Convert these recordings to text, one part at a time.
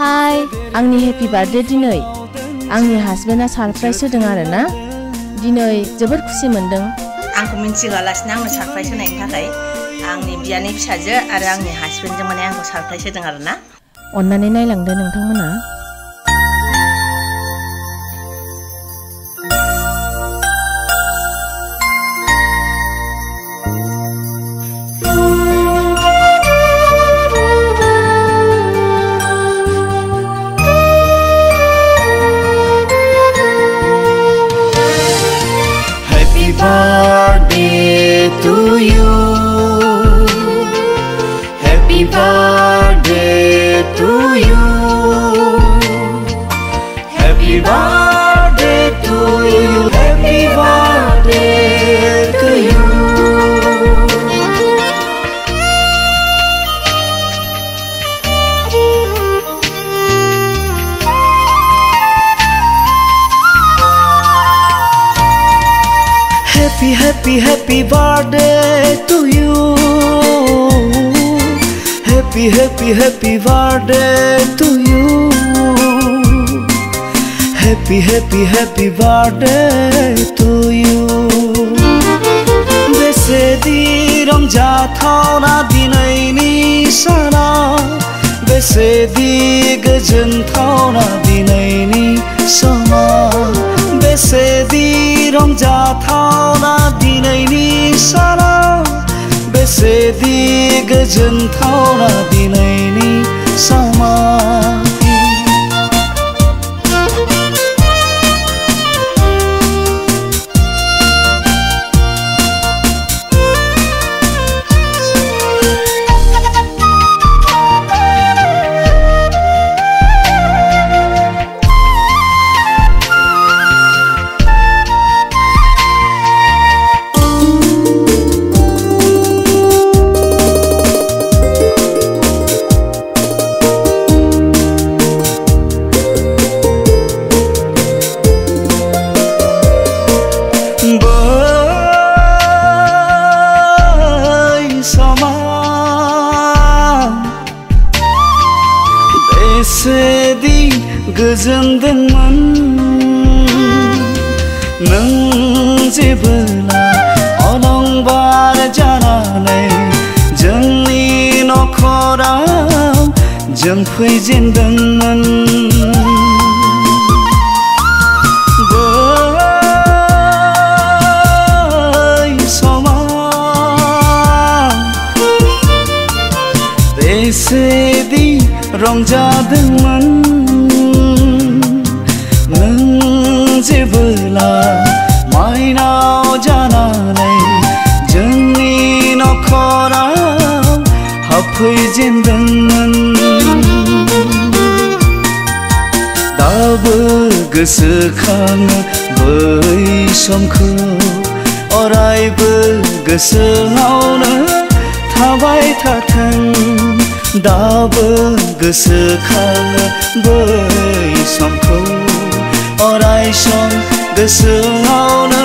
हाय आंनि happy birthday दिनै आंनि हासबेन्डआ सारप्राइज होदों आरो ना दिनै जोबोद खुसि मोन्दों आंखौ मिन्थिहोआलासिनो आंनो सारप्राइज होनायनि थाखाय आंनि बियानि फिसाजो आरो आंनि हासबेन्डजों माने आंखौ सारप्राइज होदों आरो ना अन्नानै नायलांदो नोंथांमोना you. Happy birthday Happy, happy, birthday to you. Happy, happy, happy birthday to you. Happy, happy, happy birthday to you. बेसेदि रंजाथावना दिनैनि साना बेसेदि गोजोनथावना दिनैनि समा बेसेदी रम्जा थाउला दिनै नि सारा बेसेदी गजन थाउला दिनै नि समा sevdi gözümden man nâng dễ bờ là ở đông ba đã cha là này dân đi nó khó đau phải diễn đằng mình se di rong ja dang man nang je bula mai nao jana nei jangni no khora haphoi jin dang man da bu gus khang bai som khu orai bu gus hao na tha bai tha thang दाबो गोसोखाङो बै समखौ array सम गोसोआवनो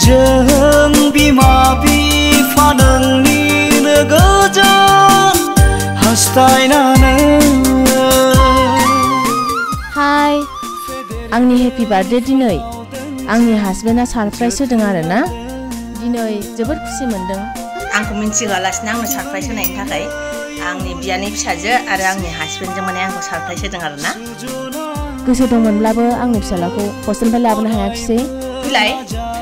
जों बिमा बिफा नोंनिनो गोजोन हास्थायनानै हाय आंनि हेपि बार्थडे दिनै। आंनि हासबेन्डआ सारप्राइज होदों आरो ना? दिनै जोबोद खुसि मोन्दों। आंखौ मिन्थिहोआलासिनो आंनो सारप्राइज होनायनि थाखाय आंनि बियानि फिसाजो आरो आंनि हासबेन्डजों माने आंखौ सारप्राइज होदों आरो ना? गोसो दंमोनब्लाबो आंनि फिसालाखौ हस्टेलनिफ्राय लाबोनो हायाखिसै। फैलाय